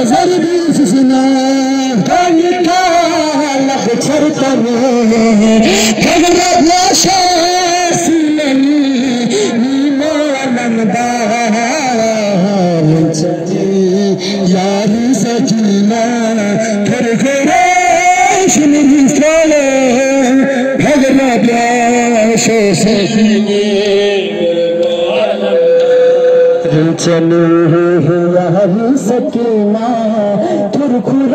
nazar bilsizine Gönlümde Allah çarpanı Kadrat yaşasın beni Limanımda Yarı sakine Kırkıra şimdi söyle. Kadrat yaşasın beni चन हुया हल सकी मखुर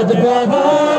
Let the Bible.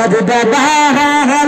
मदद बहा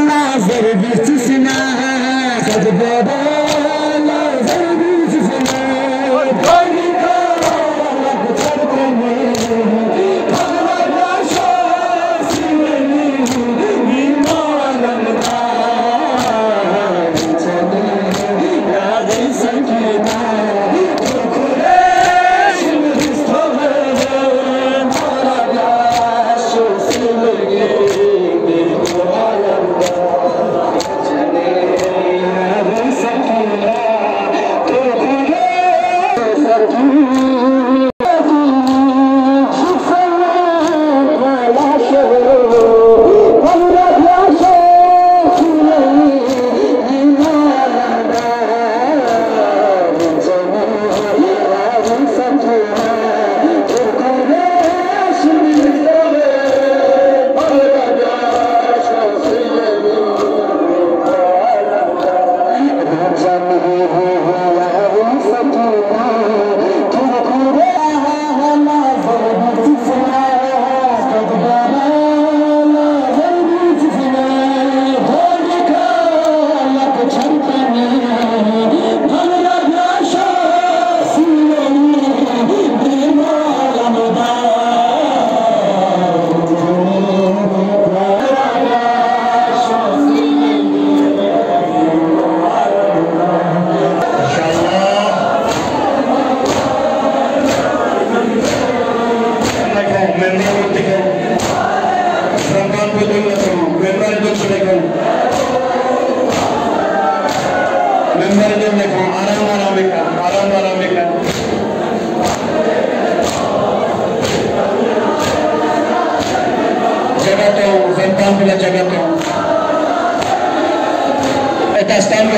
to de la Esta está en